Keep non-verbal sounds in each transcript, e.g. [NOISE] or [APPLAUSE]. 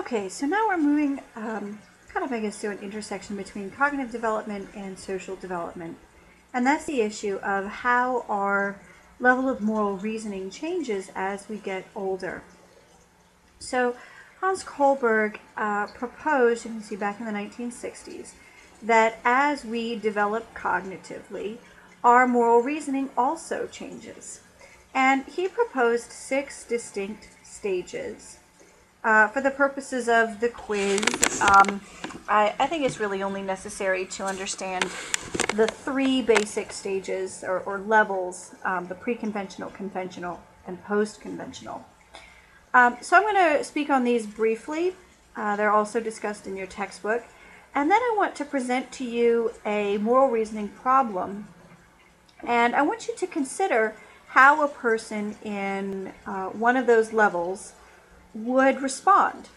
Okay, so now we're moving um, kind of, I guess, to an intersection between cognitive development and social development. And that's the issue of how our level of moral reasoning changes as we get older. So, Hans Kohlberg uh, proposed, you can see back in the 1960s, that as we develop cognitively, our moral reasoning also changes. And he proposed six distinct stages. Uh, for the purposes of the quiz, um, I, I, think it's really only necessary to understand the three basic stages or, or levels um, the pre conventional, and post conventional. Um, so I'm going to speak on these briefly. Uh, they're also discussed in your textbook. And then I want to present to you a moral reasoning problem. And I want you to consider how a person in uh, one of those levels would respond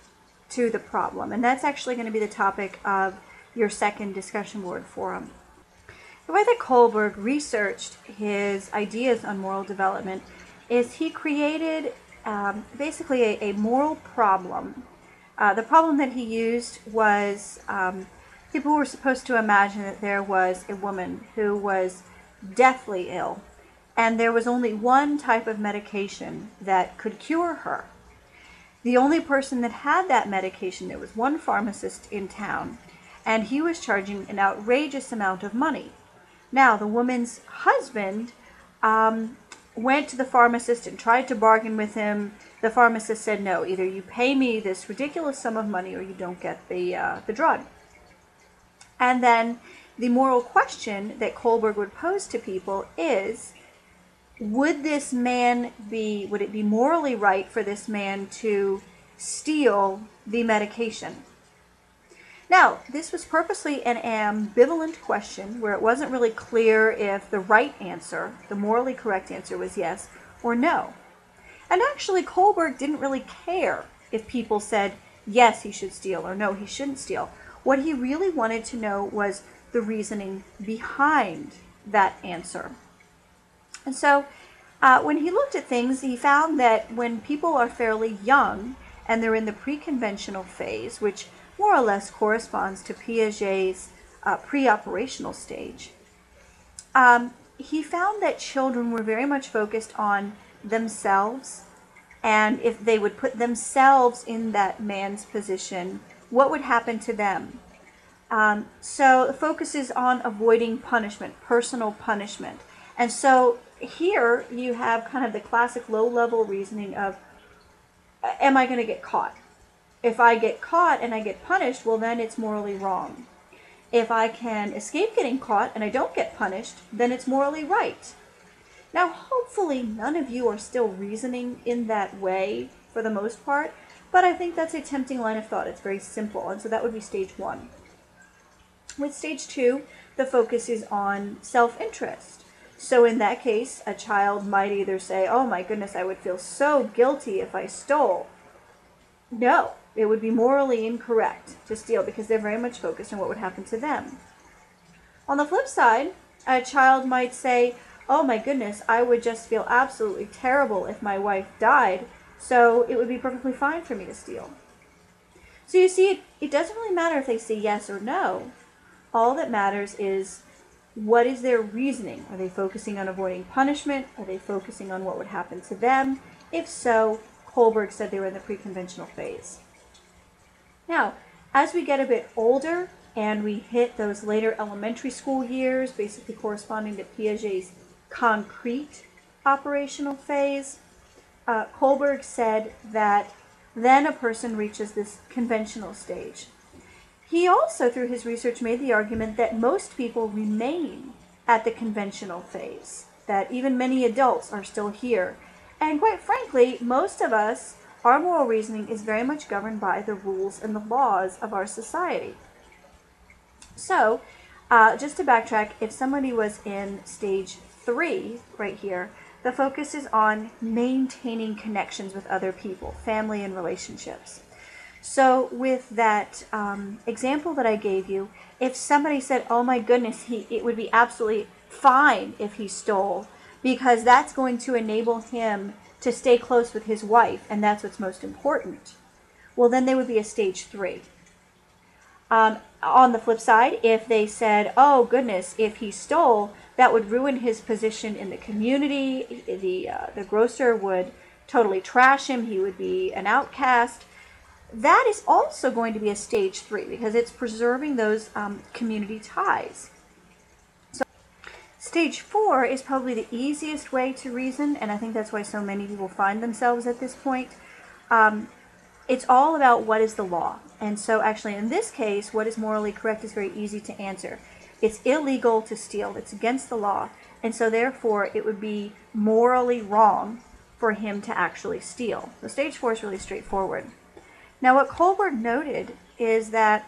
to the problem. And that's actually going to be the topic of your second discussion board forum. The way that Kohlberg researched his ideas on moral development is he created um, basically a, a, moral problem. Uh, the problem that he used was um, people were supposed to imagine that there was a woman who was deathly ill, and there was only one type of medication that could cure her. The only person that had that medication, there was one pharmacist in town, and he was charging an outrageous amount of money. Now, the woman's husband um, went to the pharmacist and tried to bargain with him. The pharmacist said, "No, either you pay me this ridiculous sum of money, or you don't get the uh, the drug." And then the moral question that Kohlberg would pose to people is would this man be would it be morally right for this man to steal the medication? Now this was purposely an ambivalent question where it wasn't really clear if the right answer the morally correct answer was yes or no. And actually kohlberg didn't really care if people said yes he should steal or no he shouldn't steal. What he really wanted to know was the reasoning behind that answer and so uh, when he looked at things, he found that when people are fairly young and they're in the pre conventional phase, which more or less corresponds to Piaget's uh, pre operational stage, um, he found that children were very much focused on themselves. And if they would put themselves in that man's position, what would happen to them? Um, so the focus is on avoiding punishment, personal punishment. And so here you have kind of the classic low level reasoning of am I going to get caught? If I get caught and I get punished, well, then it's morally wrong. If I can escape getting caught and I don't get punished, then it's morally right. Now, hopefully, none of you are still reasoning in that way for the most part, but I think that's a tempting line of thought. It's very simple, and so that would be stage one. With stage two, the focus is on self interest. So in that case, a child might either say, Oh my goodness, I would feel so guilty if I stole. No, it would be morally incorrect to steal because they're very much focused on what would happen to them. On the flip side, a child might say, Oh my goodness, I would just feel absolutely terrible if my wife died, so it would be perfectly fine for me to steal. So you see, it, it doesn't really matter if they say yes or no. All that matters is what is their reasoning? Are they focusing on avoiding punishment? Are they focusing on what would happen to them? If so, Kohlberg said they were in the pre-conventional phase. Now, as we get a bit older and we hit those later elementary school years, basically corresponding to Piaget's concrete operational phase, uh, Kohlberg said that then a person reaches this conventional stage. He also, through his research, made the argument that most people remain at the conventional phase, that even many adults are still here. And quite frankly, most of us, our moral reasoning is very much governed by the rules and the laws of our society. So, uh, just to backtrack, if somebody was in stage three, right here, the focus is on maintaining connections with other people, family and relationships. So with that um, example that I gave you, if somebody said, "Oh my goodness, he it would be absolutely fine if he stole," because that's going to enable him to stay close with his wife, and that's what's most important. well, then they would be a stage three. Um, on the flip side, if they said, oh goodness, if he stole, that would ruin his position in the community, the, uh, the grocer would totally trash him, he would be an outcast. That is also going to be a stage three because it's preserving those um, community ties. So, stage four is probably the easiest way to reason, and I think that's why so many people find themselves at this point. Um, it's all about what is the law. And so, actually, in this case, what is morally correct is very easy to answer. It's illegal to steal, it's against the law. And so, therefore, it would be morally wrong for him to actually steal. The stage four is really straightforward. Now, what Kohlberg noted is that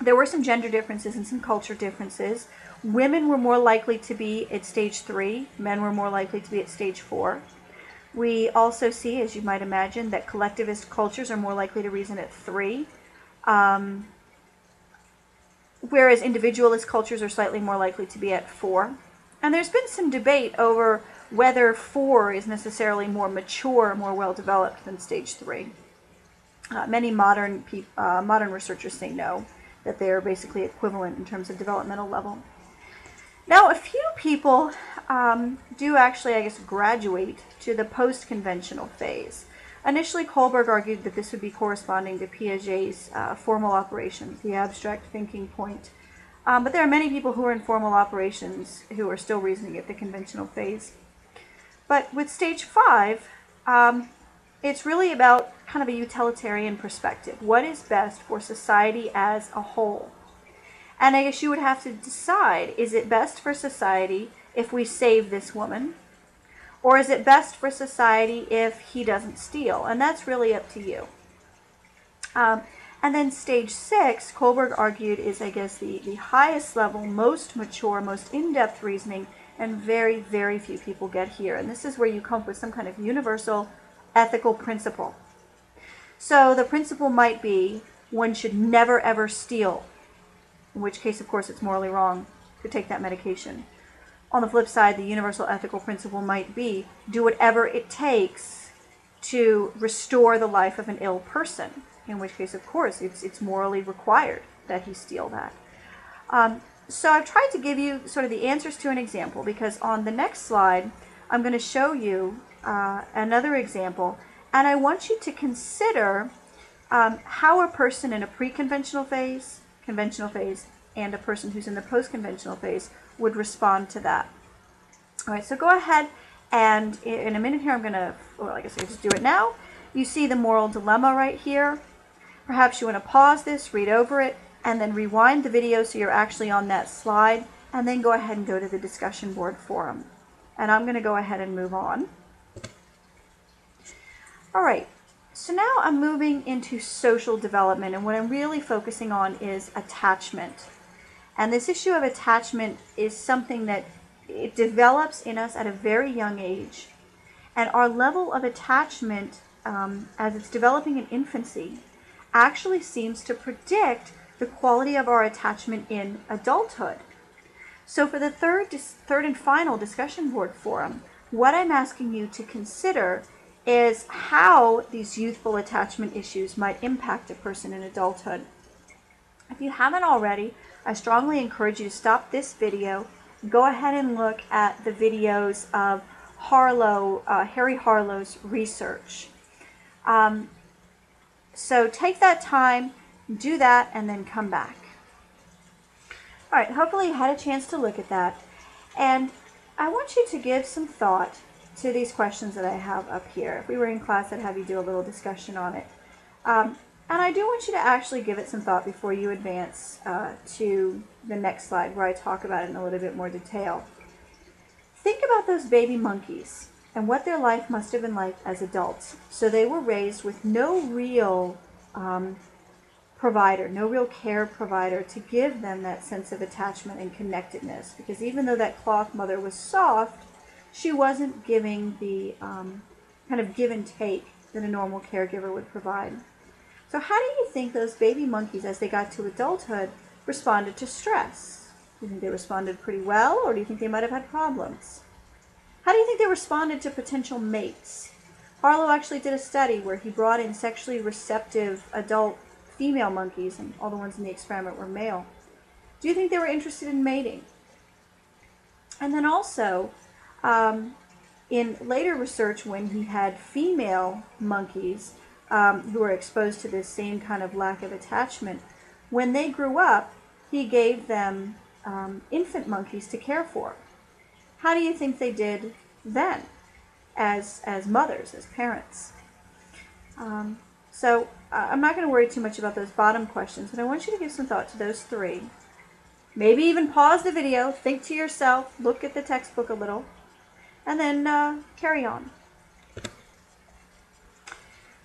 there were some gender differences and some culture differences. Women were more likely to be at stage three, men were more likely to be at stage four. We also see, as you might imagine, that collectivist cultures are more likely to reason at three, um, whereas individualist cultures are slightly more likely to be at four. And there's been some debate over whether four is necessarily more mature, more well developed than stage three. Uh, many modern uh, modern researchers say no, that they are basically equivalent in terms of developmental level. Now, a few people um, do actually, I guess, graduate to the post-conventional phase. Initially, Kohlberg argued that this would be corresponding to Piaget's uh, formal operations, the abstract thinking point. Um, but there are many people who are in formal operations who are still reasoning at the conventional phase. But with stage five, um, it's really about kind of a utilitarian perspective. What is best for society as a whole? And I guess you would have to decide is it best for society if we save this woman? Or is it best for society if he doesn't steal? And that's really up to you. Um, and then stage six, Kohlberg argued, is, I guess, the, the highest level, most mature, most in depth reasoning, and very, very few people get here. And this is where you come up with some kind of universal ethical principle. So the principle might be one should never ever steal, in which case, of course, it's morally wrong to take that medication. On the flip side, the universal ethical principle might be do whatever it takes to restore the life of an ill person, in which case, of course, it's, it's morally required that he steal that. Um, so I've tried to give you sort of the answers to an example because on the next slide, I'm going to show you uh, another example, and I want you to consider um, how a person in a pre-conventional phase, conventional phase, and a person who's in the post-conventional phase would respond to that. All right, so go ahead and in a minute here I'm going to, well, like I I just do it now. You see the moral dilemma right here. Perhaps you want to pause this, read over it, and then rewind the video so you're actually on that slide, and then go ahead and go to the discussion board forum. And I'm going to go ahead and move on. All right, so now I'm moving into social development, and what I'm really focusing on is attachment. And this issue of attachment is something that it develops in us at a very young age. And our level of attachment um, as it's developing in infancy actually seems to predict the quality of our attachment in adulthood. So for the third, third and final discussion board forum, what I'm asking you to consider is how these youthful attachment issues might impact a person in adulthood. If you haven't already, I strongly encourage you to stop this video, go ahead and look at the videos of Harlow, uh, Harry Harlow's research. Um, so take that time, do that, and then come back. All right, hopefully you had a chance to look at that. And I want you to give some thought to these questions that I have up here. If we were in class, I'd have you do a little discussion on it. Um, and I do want you to actually give it some thought before you advance uh, to the next slide where I talk about it in a little bit more detail. Think about those baby monkeys and what their life must have been like as adults. So they were raised with no real um, provider, no real care provider to give them that sense of attachment and connectedness. Because even though that cloth mother was soft, she wasn't giving the um, kind of give and take that a normal caregiver would provide. So how do you think those baby monkeys, as they got to adulthood, responded to stress? Do you think they responded pretty well, or do you think they might have had problems? How do you think they responded to potential mates? Harlow actually did a study where he brought in sexually receptive adult female monkeys, and all the ones in the experiment were male. Do you think they were interested in mating? And then also, um, in later research, when he had female monkeys um, who were exposed to this same kind of lack of attachment, when they grew up, he gave them um, infant monkeys to care for. How do you think they did then, as as mothers, as parents? Um, so uh, I'm not going to worry too much about those bottom questions, but I want you to give some thought to those three. Maybe even pause the video, think to yourself, look at the textbook a little, and then uh, carry on.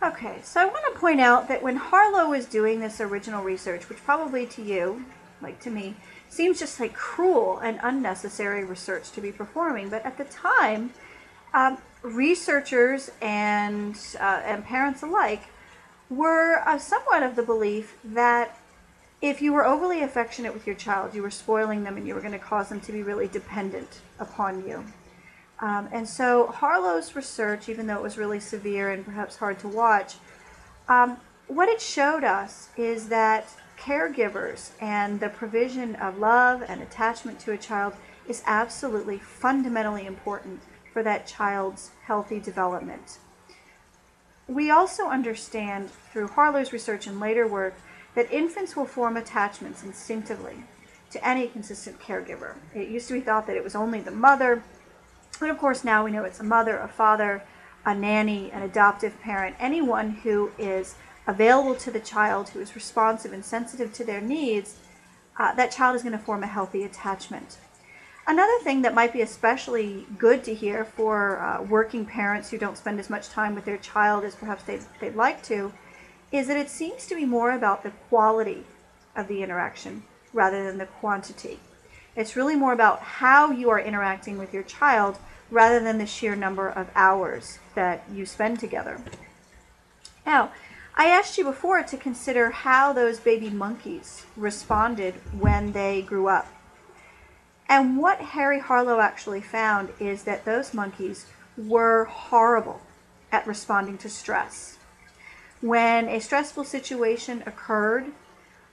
Okay, so I want to point out that when Harlow was doing this original research, which probably to you, like to me, seems just like cruel and unnecessary research to be performing, but at the time, um, researchers and, uh, and parents alike were uh, somewhat of the belief that if you were overly affectionate with your child, you were spoiling them and you were going to cause them to be really dependent upon you. Um, and so Harlow's research, even though it was really severe and perhaps hard to watch, um, what it showed us is that caregivers and the provision of love and attachment to a child is absolutely fundamentally important for that child's healthy development. We also understand through Harlow's research and later work that infants will form attachments instinctively to any consistent caregiver. It used to be thought that it was only the mother, but of course now we know it's a mother, a father, a nanny, an adoptive parent, anyone who is available to the child, who is responsive and sensitive to their needs, uh, that child is going to form a healthy attachment. Another thing that might be especially good to hear for uh, working parents who don't spend as much time with their child as perhaps they'd, they'd like to is that it seems to be more about the quality of the interaction rather than the quantity. It's really more about how you are interacting with your child rather than the sheer number of hours that you spend together. Now, I asked you before to consider how those baby monkeys responded when they grew up. And what Harry Harlow actually found is that those monkeys were horrible at responding to stress. When a stressful situation occurred,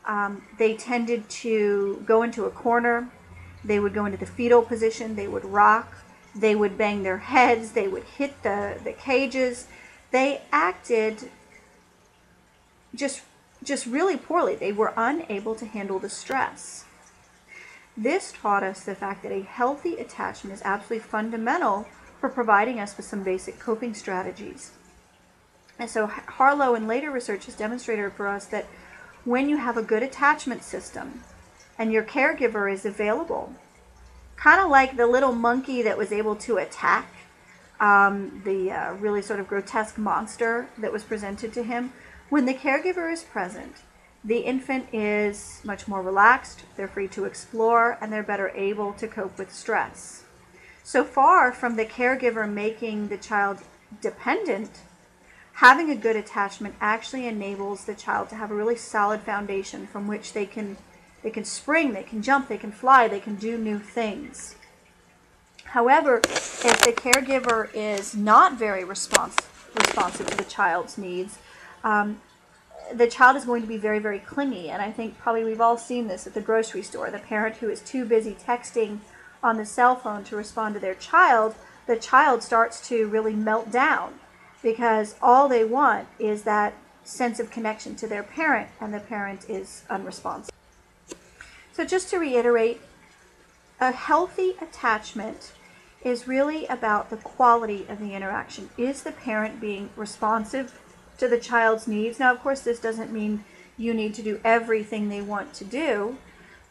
um, they tended to go into a corner, they would go into the fetal position, they would rock, they would bang their heads, they would hit the, the cages. They acted just just really poorly. They were unable to handle the stress. This taught us the fact that a healthy attachment is absolutely fundamental for providing us with some basic coping strategies. And so Harlow and later research has demonstrated for us that when you have a good attachment system and your caregiver is available, kind of like the little monkey that was able to attack um, the uh, really sort of grotesque monster that was presented to him, when the caregiver is present, the infant is much more relaxed, they're free to explore, and they're better able to cope with stress. So far from the caregiver making the child dependent, having a good attachment actually enables the child to have a really solid foundation from which they can they can spring, they can jump, they can fly, they can do new things. However, if the caregiver is not very respons- responsive to the child's needs, um, the child is going to be very, very clingy. And I think probably we've all seen this at the grocery store. The parent who is too busy texting on the cell phone to respond to their child, the child starts to really melt down because all they want is that sense of connection to their parent, and the parent is unresponsive. So, just to reiterate, a healthy attachment is really about the quality of the interaction. Is the parent being responsive to the child's needs. Now, of course, this doesn't mean you need to do everything they want to do,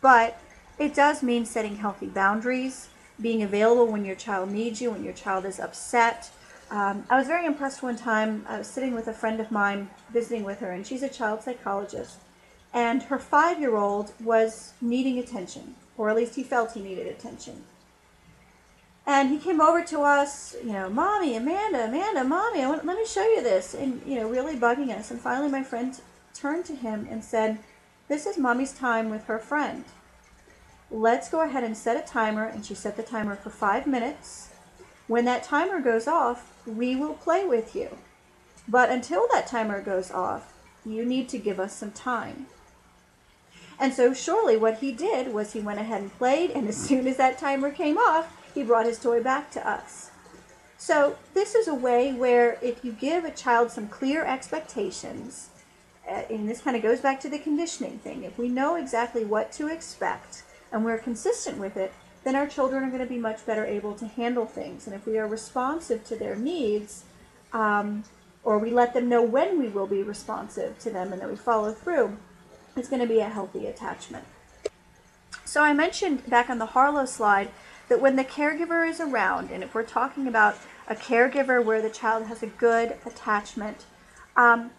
but it does mean setting healthy boundaries, being available when your child needs you, when your child is upset. Um, I was very impressed one time. I was sitting with a friend of mine, visiting with her, and she's a child psychologist. And her five year old was needing attention, or at least he felt he needed attention. And he came over to us, you know, mommy, Amanda, Amanda, mommy, I want, let me show you this, and you know, really bugging us. And finally, my friend turned to him and said, "This is mommy's time with her friend. Let's go ahead and set a timer." And she set the timer for five minutes. When that timer goes off, we will play with you. But until that timer goes off, you need to give us some time. And so surely what he did was he went ahead and played, and as soon as that timer came off, he brought his toy back to us. So this is a way where if you give a child some clear expectations, uh, and this kind of goes back to the conditioning thing, if we know exactly what to expect and we're consistent with it, then our children are going to be much better able to handle things. And if we are responsive to their needs, um, or we let them know when we will be responsive to them and that we follow through, it's going to be a healthy attachment. So I mentioned back on the Harlow slide that when the caregiver is around, and if we're talking about a caregiver where the child has a good attachment, um,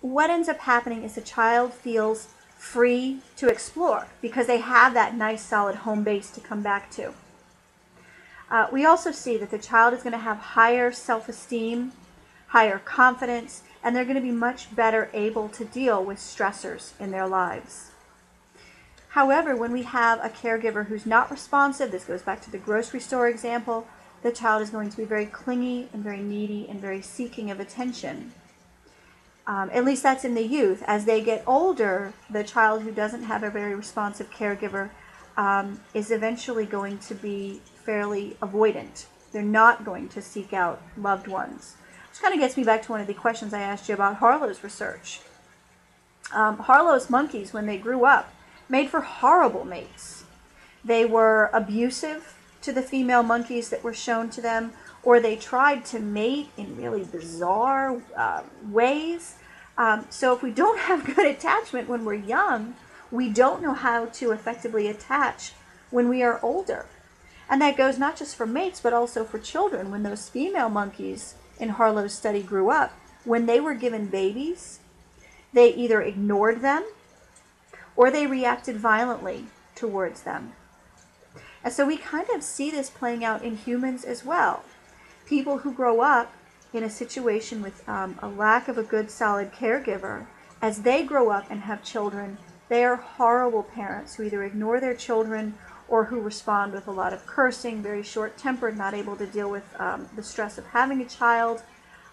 what ends up happening is the child feels free to explore because they have that nice solid home base to come back to. Uh, we also see that the child is going to have higher self-esteem, higher confidence, and they're going to be much better able to deal with stressors in their lives. However, when we have a caregiver who's not responsive, this goes back to the grocery store example, the child is going to be very clingy and very needy and very seeking of attention. Um, at least that's in the youth. As they get older, the child who doesn't have a very responsive caregiver um, is eventually going to be fairly avoidant. They're not going to seek out loved ones. Which kind of gets me back to one of the questions I asked you about Harlow's research. Um, Harlow's monkeys, when they grew up, made for horrible mates. They were abusive to the female monkeys that were shown to them, or they tried to mate in really bizarre uh, ways. Um, so if we don't [LAUGHS] have good attachment when we're young, we don't know how to effectively attach when we are older. And that goes not just for mates, but also for children. When those female monkeys in Harlow's study grew up, when they were given babies, they either ignored them or they reacted violently towards them. And so we kind of see this playing out in humans as well. People who grow up in a situation with um, a lack of a good, solid caregiver, as they grow up and have children, they are horrible parents who either ignore their children or who respond with a lot of cursing, very short tempered, not able to deal with um, the stress of having a child.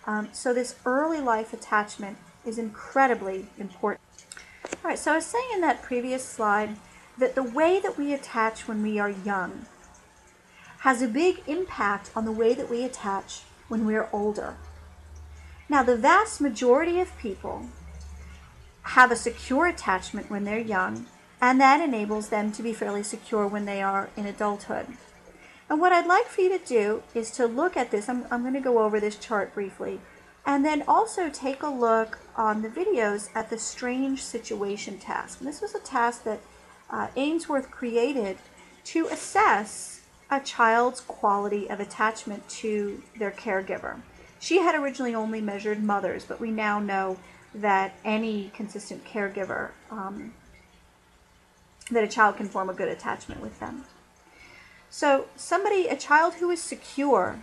Um, so, this early life attachment is incredibly important. All right, so I was saying in that previous slide that the way that we attach when we are young has a big impact on the way that we attach when we're older. Now, the vast majority of people have a secure attachment when they're young, and that enables them to be fairly secure when they are in adulthood. And what I'd like for you to do is to look at this. I'm, I'm going to go over this chart briefly. And then also take a look on the videos at the strange situation task. And this was a task that uh, Ainsworth created to assess a child's quality of attachment to their caregiver. She had originally only measured mothers, but we now know that any consistent caregiver, um, that a child can form a good attachment with them. So somebody, a child who is secure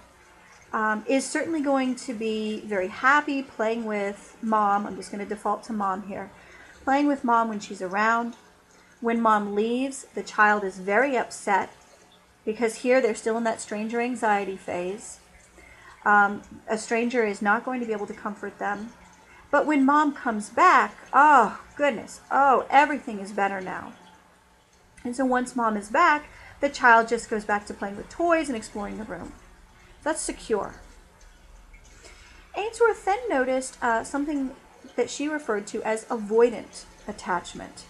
um, is certainly going to be very happy playing with mom. I'm just going to default to mom here. Playing with mom when she's around. When mom leaves, the child is very upset because here they're still in that stranger anxiety phase. Um, a stranger is not going to be able to comfort them. But when mom comes back, oh goodness, oh, everything is better now. And so once mom is back, the child just goes back to playing with toys and exploring the room. That's secure. Ainsworth then noticed uh, something that she referred to as avoidant attachment.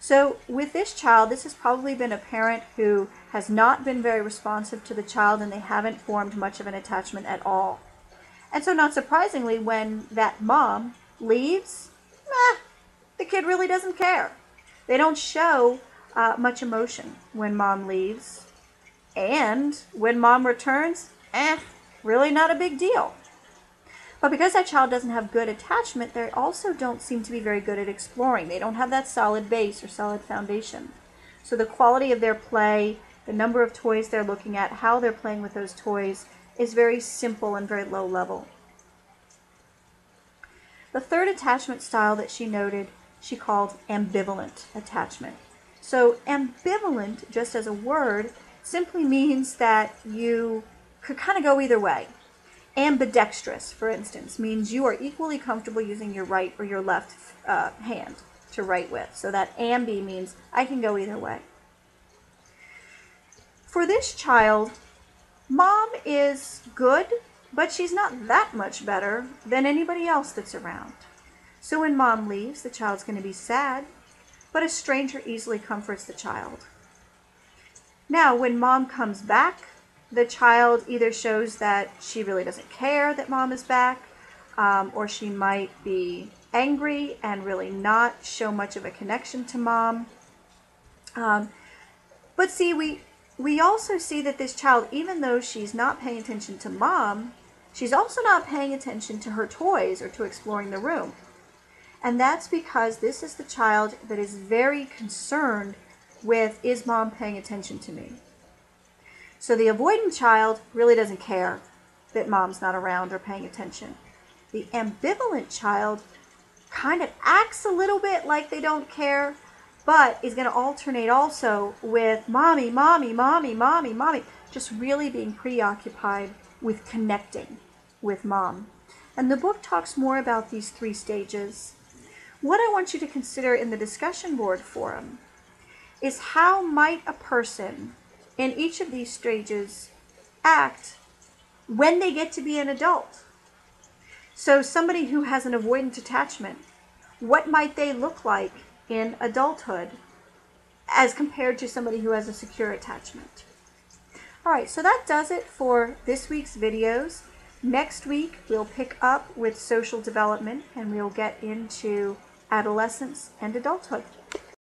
So with this child, this has probably been a parent who has not been very responsive to the child and they haven't formed much of an attachment at all. And so not surprisingly, when that mom leaves, eh, the kid really doesn't care. They don't show uh, much emotion when mom leaves. And when mom returns, eh, really not a big deal. But because that child doesn't have good attachment, they also don't seem to be very good at exploring. They don't have that solid base or solid foundation. So the quality of their play, the number of toys they're looking at, how they're playing with those toys is very simple and very low level. The third attachment style that she noted, she called ambivalent attachment. So ambivalent, just as a word, simply means that you could kind of go either way. ambidextrous, for instance, means you are equally comfortable using your right or your left uh, hand to write with. So that ambi means I can go either way. For this child, mom is good, but she's not that much better than anybody else that's around. So when mom leaves, the child's going to be sad, but a stranger easily comforts the child. Now, when mom comes back, the child either shows that she really doesn't care that mom is back, um, or she might be angry and really not show much of a connection to mom. Um, but see, we we also see that this child, even though she's not paying attention to mom, she's also not paying attention to her toys or to exploring the room. And that's because this is the child that is very concerned with is mom paying attention to me? So the avoidant child really doesn't care that mom's not around or paying attention. The ambivalent child kind of acts a little bit like they don't care, but is going to alternate also with mommy, mommy, mommy, mommy, mommy, just really being preoccupied with connecting with mom. And the book talks more about these three stages. What I want you to consider in the discussion board forum is how might a person in each of these stages act when they get to be an adult. So somebody who has an avoidant attachment, what might they look like in adulthood as compared to somebody who has a secure attachment? All right, so that does it for this week's videos. Next week, we'll pick up with social development and we'll get into adolescence and adulthood.